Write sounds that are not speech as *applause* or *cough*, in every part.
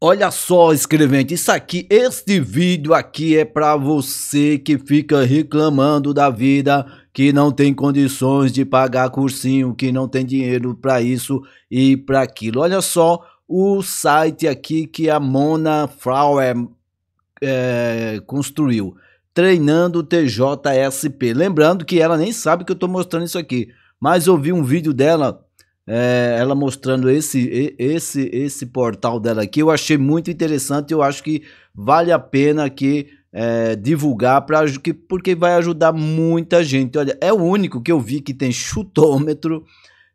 Olha só, escrevente, isso aqui, este vídeo aqui é para você que fica reclamando da vida, que não tem condições de pagar cursinho, que não tem dinheiro para isso e para aquilo. Olha só o site aqui que a Mona Flower é, construiu, treinando TJSP. Lembrando que ela nem sabe que eu estou mostrando isso aqui, mas eu vi um vídeo dela é, ela mostrando esse, esse, esse portal dela aqui. Eu achei muito interessante. Eu acho que vale a pena aqui é, divulgar pra, que, porque vai ajudar muita gente. Olha, é o único que eu vi que tem chutômetro,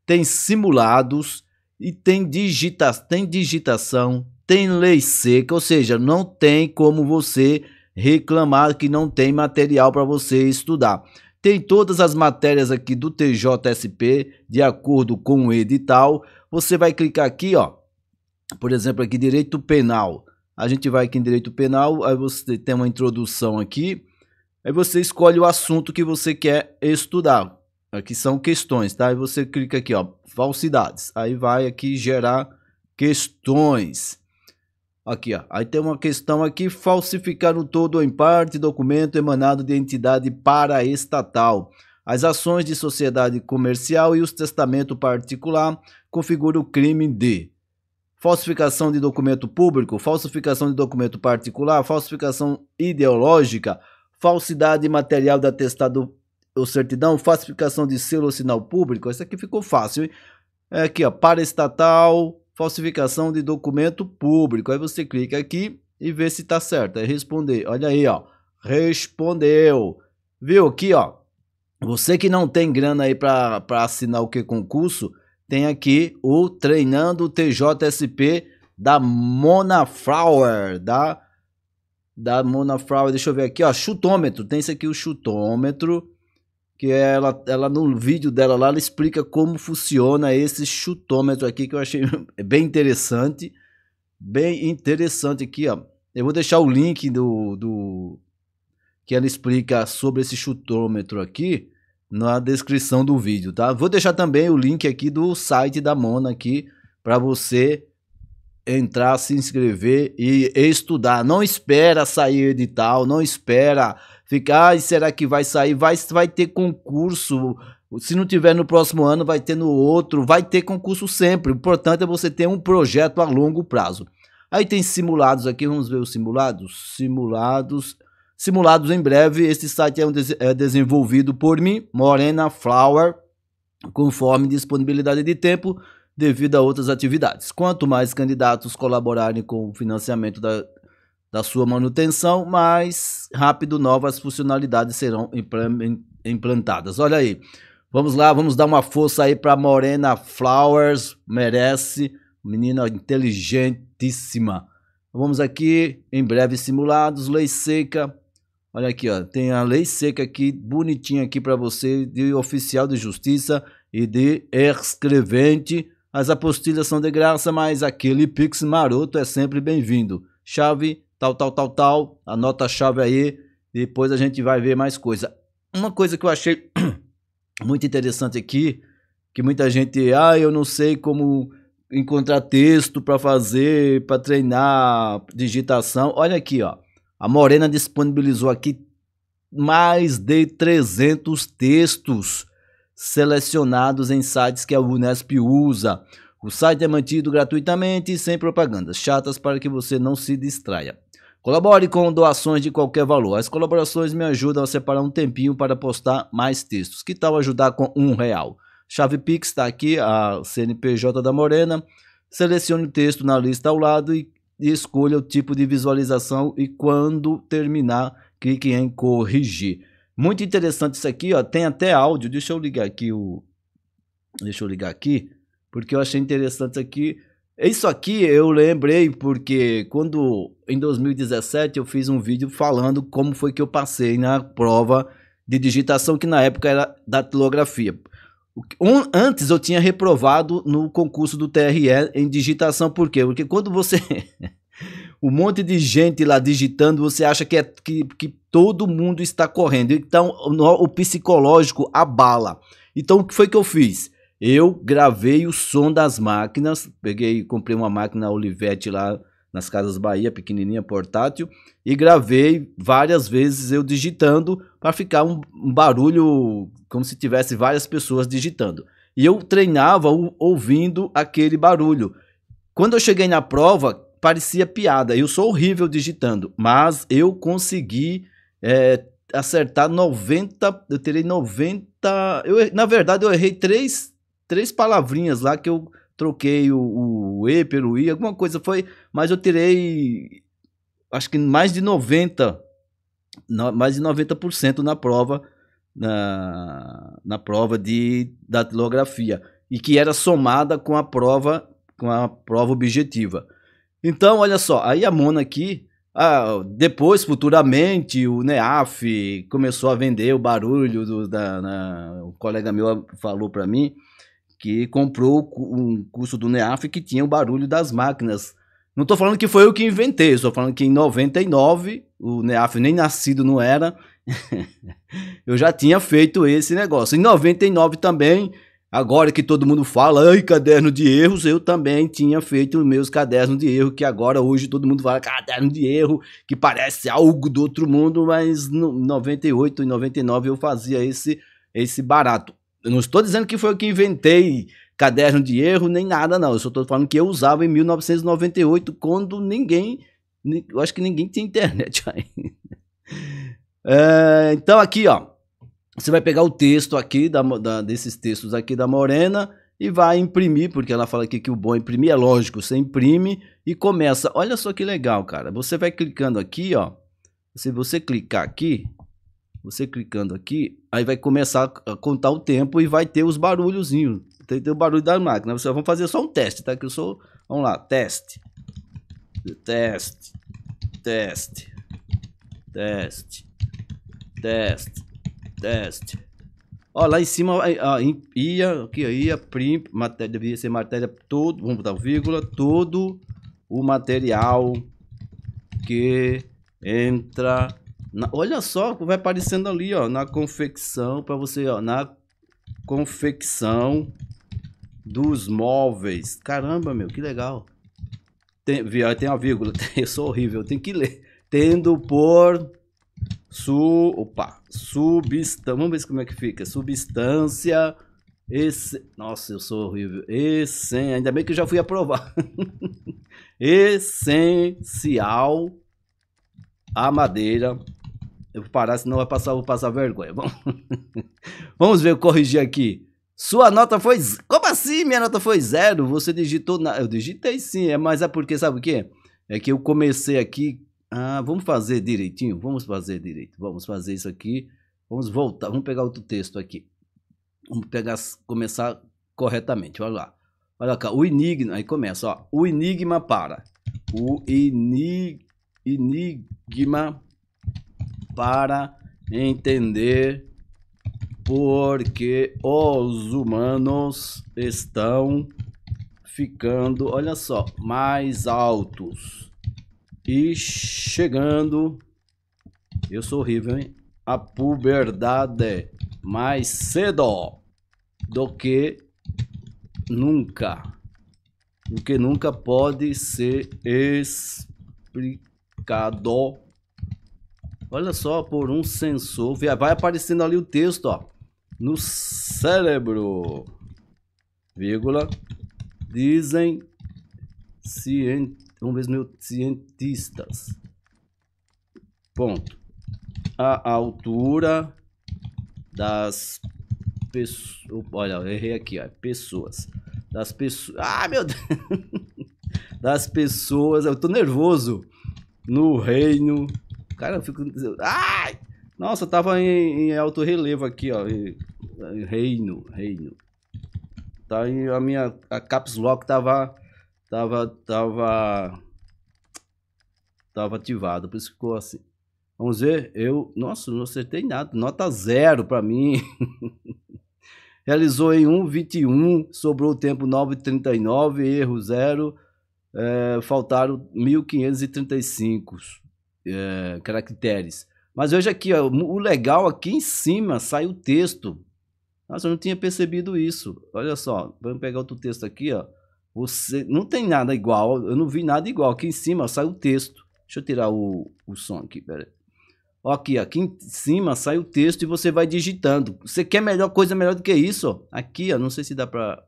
tem simulados e tem, digita, tem digitação, tem lei seca, ou seja, não tem como você reclamar que não tem material para você estudar. Tem todas as matérias aqui do TJSP, de acordo com o edital. Você vai clicar aqui, ó. Por exemplo, aqui direito penal. A gente vai aqui em direito penal, aí você tem uma introdução aqui. Aí você escolhe o assunto que você quer estudar. Aqui são questões, tá? Aí você clica aqui, ó, falsidades. Aí vai aqui gerar questões. Aqui, ó. Aí tem uma questão aqui: falsificar no todo ou em parte documento emanado de entidade paraestatal. As ações de sociedade comercial e os testamento particular configuram o crime de falsificação de documento público, falsificação de documento particular, falsificação ideológica, falsidade material de atestado ou certidão, falsificação de selo ou sinal público. Isso aqui ficou fácil, hein? É aqui, ó, paraestatal, falsificação de documento público. Aí você clica aqui e vê se está certo. É responder. Olha aí, ó. Respondeu. Viu aqui, ó. Você que não tem grana aí para assinar o que concurso, tem aqui o Treinando TJSP da Mona Flower, da da Mona Flower. Deixa eu ver aqui, ó, chutômetro. Tem esse aqui o chutômetro que ela, ela no vídeo dela lá, ela explica como funciona esse chutômetro aqui, que eu achei *laughs* bem interessante. Bem interessante aqui, ó. Eu vou deixar o link do, do que ela explica sobre esse chutômetro aqui na descrição do vídeo, tá? Vou deixar também o link aqui do site da Mona aqui para você entrar, se inscrever e estudar. Não espera sair edital, não espera ficar, ah, será que vai sair? Vai, vai ter concurso. Se não tiver no próximo ano, vai ter no outro, vai ter concurso sempre. O importante é você ter um projeto a longo prazo. Aí tem simulados aqui, vamos ver os simulados. Simulados. Simulados em breve. Este site é, um é desenvolvido por mim, Morena Flower, conforme disponibilidade de tempo devido a outras atividades. Quanto mais candidatos colaborarem com o financiamento da, da sua manutenção, mais rápido novas funcionalidades serão implantadas. Olha aí, vamos lá, vamos dar uma força aí para Morena Flowers, merece, menina inteligentíssima. Vamos aqui, em breve simulados, lei seca. Olha aqui, ó, tem a lei seca aqui, bonitinha aqui para você, de oficial de justiça e de escrevente. As apostilhas são de graça, mas aquele pix maroto é sempre bem-vindo. Chave tal, tal, tal, tal, anota a chave aí, depois a gente vai ver mais coisa. Uma coisa que eu achei *clears throat* muito interessante aqui, que muita gente, ah, eu não sei como encontrar texto para fazer, para treinar digitação. Olha aqui, ó. A Morena disponibilizou aqui mais de 300 textos selecionados em sites que a Unesp usa. O site é mantido gratuitamente e sem propagandas chatas para que você não se distraia. Colabore com doações de qualquer valor. As colaborações me ajudam a separar um tempinho para postar mais textos. Que tal ajudar com um real? Chave Pix está aqui, a CNPJ da Morena. Selecione o texto na lista ao lado e, e escolha o tipo de visualização e quando terminar, clique em corrigir. Muito interessante isso aqui, ó. Tem até áudio. Deixa eu ligar aqui o. Deixa eu ligar aqui, porque eu achei interessante isso aqui. Isso aqui eu lembrei porque quando em 2017 eu fiz um vídeo falando como foi que eu passei na prova de digitação que na época era datilografia. Um, antes eu tinha reprovado no concurso do TRE em digitação, por quê? Porque quando você. *laughs* um monte de gente lá digitando, você acha que, é, que, que todo mundo está correndo. Então o, o psicológico abala. Então o que foi que eu fiz? Eu gravei o som das máquinas, peguei, comprei uma máquina Olivetti lá nas Casas Bahia, pequenininha, portátil, e gravei várias vezes eu digitando para ficar um, um, barulho como se tivesse várias pessoas digitando. E eu treinava ouvindo aquele barulho. Quando eu cheguei na prova, parecia piada. Eu sou horrível digitando, mas eu consegui é, acertar 90. Eu terei 90. Eu, na verdade, eu errei três, três palavrinhas lá que eu troquei o, o E pelo I, alguma coisa foi, mas eu tirei acho que mais de 90, mais de 90% na prova na, na prova de datilografia e que era somada com a prova com a prova objetiva. Então, olha só, aí a Mona aqui, ah, depois, futuramente, o NEAF começou a vender o barulho do, da, na, o colega meu falou para mim que comprou um curso do NEAF que tinha o barulho das máquinas. Não estou falando que foi eu que inventei, estou falando que em 99, o NEAF nem nascido não era, *laughs* eu já tinha feito esse negócio. Em 99 também, agora que todo mundo fala, ai, caderno de erros, eu também tinha feito os meus cadernos de erro, que agora hoje todo mundo fala caderno de erro, que parece algo do outro mundo, mas no 98 e 99 eu fazia esse, esse barato. Eu não estou dizendo que foi eu que inventei caderno de erro, nem nada, não. Eu só estou falando que eu usava em 1998, quando ninguém. Eu acho que ninguém tinha internet *laughs* ainda. É, então, aqui, ó. Você vai pegar o texto aqui, da, da, desses textos aqui da Morena, e vai imprimir, porque ela fala aqui que o bom é imprimir, é lógico, você imprime e começa. Olha só que legal, cara. Você vai clicando aqui, ó. Se você clicar aqui, você clicando aqui, aí vai começar a contar o tempo e vai ter os barulhozinhos. Tem, tem o barulho da máquina. Você vamos fazer só um teste, tá? Que eu sou. Vamos lá, teste. Teste. Teste. Teste. Teste. Teste. Ó, lá em cima ó, ia, aqui ia, prim, matéria, devia ser matéria todo, vamos botar vírgula, todo o material que entra na, olha só, vai aparecendo ali, ó, na confecção, para você, ó, na confecção dos móveis. Caramba, meu, que legal. Tem, tem uma vírgula, *laughs* eu sou horrível, tem que ler. Tendo por su, opa, substância, vamos ver como é que fica. Substância, esse, nossa, eu sou horrível. Esse, ainda bem que eu já fui aprovar. *laughs* Essencial a madeira eu vou parar, senão vai passar, vou passar vergonha. Vamos, *laughs* Vamos ver, corrigir aqui. Sua nota foi. Como assim? Minha nota foi zero? Você digitou. Na... Eu digitei sim, é, mas é porque sabe o que? É que eu comecei aqui. Ah, vamos fazer direitinho? Vamos fazer direito. Vamos fazer isso aqui. Vamos voltar. Vamos pegar outro texto aqui. Vamos pegar, começar corretamente. Olha lá. Olha cá. O enigma. Aí começa, ó. O enigma para. O enig, enigma para entender por que os humanos estão ficando, olha só, mais altos. E chegando, eu sou horrível, hein? A puberdade mais cedo do que nunca, do que nunca pode ser explicado Olha só, por um sensor. Vai aparecendo ali o texto, ó. No cérebro. Vírgula. Dizem cient... Vamos ver meus cientistas. Ponto. A altura das pessoas. Olha, eu errei aqui, ó. Pessoas. Das pessoas. Ah, meu Deus! *laughs* das pessoas. Eu tô nervoso. No reino Cara, eu fico. Ai! Nossa, tava em, em alto relevo aqui, ó. Reino, reino. Tá em a minha a caps lock tava tava tava tava ativado, por isso ficou assim. Vamos ver, eu, nossa, não acertei nada, nota zero para mim. *laughs* Realizou em 1,21, sobrou o tempo 9,39, erro zero, é, faltaram 1.535 é, caracteres. Mas veja aqui, ó, o legal aqui em cima sai o texto. Nossa, eu não tinha percebido isso. Olha só, vamos pegar outro texto aqui, ó. Você não tem nada igual, eu não vi nada igual. Aqui em cima sai o texto. Deixa eu tirar o, o som aqui, pera Ó, aqui, aqui em cima sai o texto e você vai digitando. Você quer melhor coisa melhor do que isso? Ó. Aqui, ó, não sei se dá para.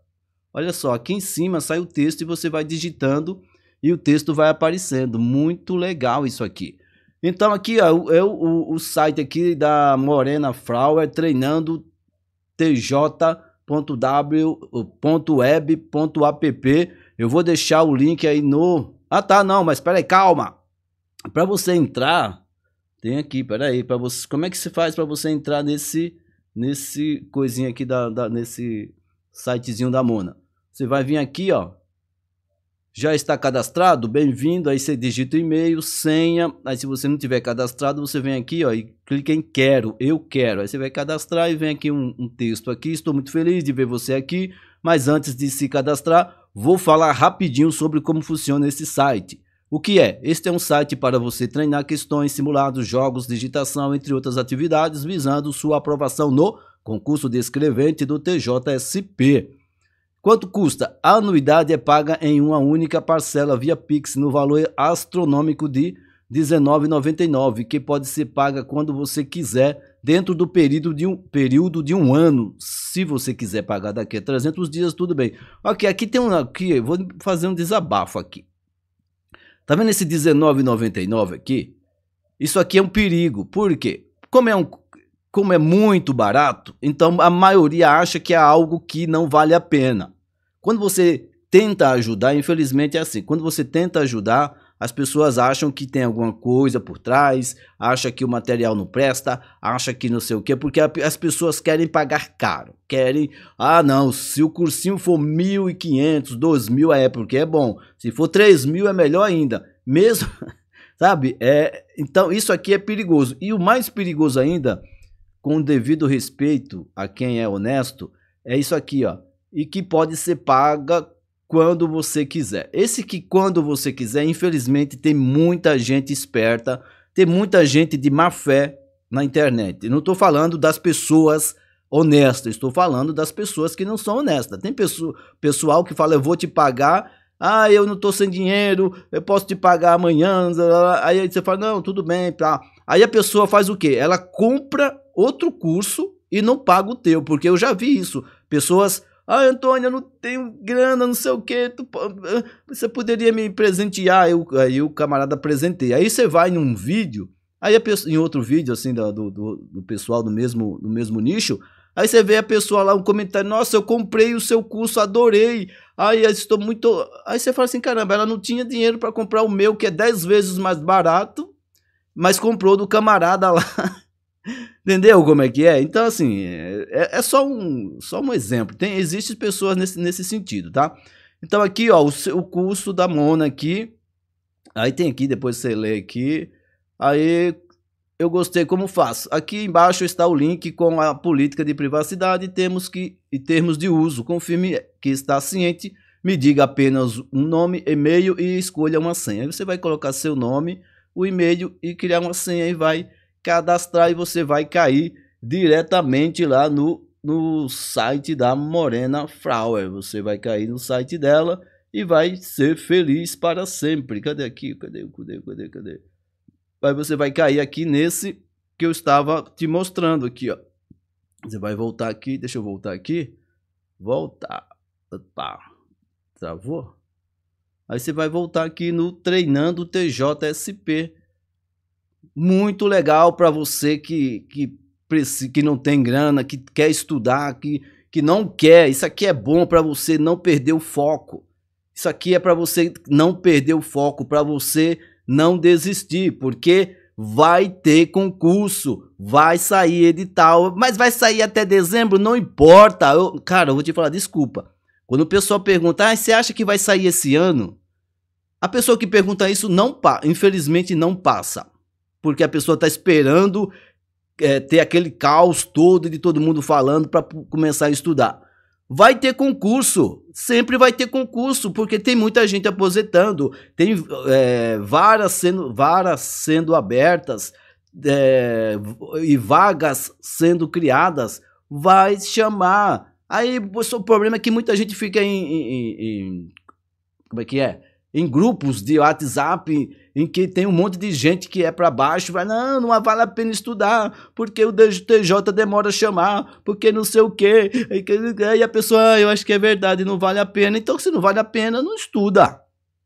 Olha só, aqui em cima sai o texto e você vai digitando e o texto vai aparecendo. Muito legal isso aqui. Então aqui ó, é o, o site aqui da Morena Flower treinando tj.w.web.app. Eu vou deixar o link aí no... Ah tá, não, mas peraí, calma. Para você entrar, tem aqui, peraí, para você... Como é que se faz para você entrar nesse nesse coisinha aqui da, da nesse sitezinho da Mona? Você vai vir aqui, ó, já está cadastrado? Bem-vindo. Aí você digita o e-mail, senha. Aí se você não tiver cadastrado, você vem aqui ó, e clica em quero, eu quero. Aí você vai cadastrar e vem aqui um, um texto aqui. Estou muito feliz de ver você aqui. Mas antes de se cadastrar, vou falar rapidinho sobre como funciona esse site. O que é? Este é um site para você treinar questões, simulados, jogos, digitação, entre outras atividades, visando sua aprovação no concurso de escrevente do TJSP. Quanto custa? A anuidade é paga em uma única parcela via Pix no valor astronômico de R$19,99, que pode ser paga quando você quiser, dentro do período de um, período de um ano. Se você quiser pagar daqui a 300 dias, tudo bem. Ok, aqui tem um. Aqui, vou fazer um desabafo aqui. Tá vendo esse R$19,99 aqui? Isso aqui é um perigo. Por quê? Como é um como é muito barato, então a maioria acha que é algo que não vale a pena. Quando você tenta ajudar, infelizmente é assim, quando você tenta ajudar, as pessoas acham que tem alguma coisa por trás, acha que o material não presta, acha que não sei o quê, porque as pessoas querem pagar caro. Querem, ah, não, se o cursinho for 1.500, 2.000 é porque é bom. Se for 3.000 é melhor ainda. *laughs* Mesmo, sabe? É, então isso aqui é perigoso. E o mais perigoso ainda, com o devido respeito a quem é honesto, é isso aqui, ó e que pode ser paga quando você quiser. Esse que quando você quiser, infelizmente tem muita gente esperta, tem muita gente de má fé na internet. Não estou falando das pessoas honestas, estou falando das pessoas que não são honestas. Tem pessoa, pessoal que fala, eu vou te pagar, ah, eu não estou sem dinheiro, eu posso te pagar amanhã. Aí você fala, não, tudo bem, tá. Aí a pessoa faz o quê? Ela compra outro curso e não paga o teu, porque eu já vi isso. Pessoas ah, Antônio, eu não tenho grana, não sei o que. Ah, você poderia me presentear? Eu, aí o camarada presentei. Aí você vai num vídeo, aí pessoa, em outro vídeo, assim, do, do, do, pessoal do mesmo, do mesmo nicho, aí você vê a pessoa lá, um comentário, nossa, eu comprei o seu curso, adorei. Aí estou muito. Aí você fala assim, caramba, ela não tinha dinheiro para comprar o meu, que é 10 vezes mais barato, mas comprou do camarada lá. *laughs* Entendeu como é que é? Então, assim, é, é só, um, só um exemplo. Tem, existem pessoas nesse, nesse sentido, tá? Então, aqui, ó, o, o da Mona aqui. Aí tem aqui, depois você lê aqui. Aí, eu gostei como faço. Aqui embaixo está o link com a política de privacidade e termos, que, e termos de uso. Confirme que está ciente, me diga apenas um nome, e-mail e escolha uma senha. Aí você vai colocar seu nome, o e-mail e criar uma senha e vai cadastrar e você vai cair diretamente lá no, no site da Morena Flower. Você vai cair no site dela e vai ser feliz para sempre. Cadê aqui? Cadê? Cadê? Cadê? Cadê? Aí você vai cair aqui nesse que eu estava te mostrando aqui, ó. Você vai voltar aqui, deixa eu voltar aqui. Voltar. Opa. Travou? Aí você vai voltar aqui no Treinando TJSP muito legal para você que, que, que não tem grana, que quer estudar, que, que não quer. Isso aqui é bom para você não perder o foco. Isso aqui é para você não perder o foco, para você não desistir, porque vai ter concurso, vai sair edital, mas vai sair até dezembro, não importa. Eu, cara, eu vou te falar, desculpa. Quando o pessoal pergunta, ah, você acha que vai sair esse ano? A pessoa que pergunta isso não, infelizmente não passa porque a pessoa está esperando é, ter aquele caos todo de todo mundo falando para começar a estudar. Vai ter concurso, sempre vai ter concurso, porque tem muita gente aposentando, tem é, varas, sendo, varas sendo abertas é, e vagas sendo criadas, vai chamar. Aí o problema é que muita gente fica em, em, em como é que é? Em grupos de WhatsApp em que tem um monte de gente que é para baixo, vai, não, não vale a pena estudar, porque o TJ demora a chamar, porque não sei o quê. E a pessoa, ah, eu acho que é verdade, não vale a pena. Então, se não vale a pena, não estuda.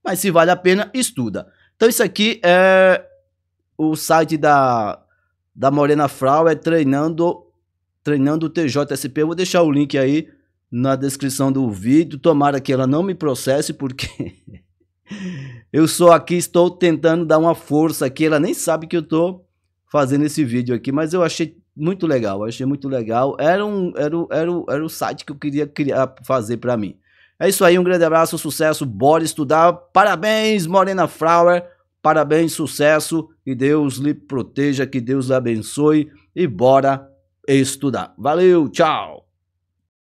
Mas se vale a pena, estuda. Então, isso aqui é o site da, da Morena Frau, é treinando, treinando o TJSP. Eu vou deixar o link aí na descrição do vídeo. Tomara que ela não me processe, porque *laughs* eu sou aqui, estou tentando dar uma força aqui. Ela nem sabe que eu estou fazendo esse vídeo aqui, mas eu achei muito legal. Achei muito legal. Era, um, era, era, era o site que eu queria criar, fazer para mim. É isso aí, um grande abraço, sucesso, bora estudar. Parabéns, Morena Flower. Parabéns, sucesso. Que Deus lhe proteja, que Deus lhe abençoe. E bora estudar. Valeu, tchau.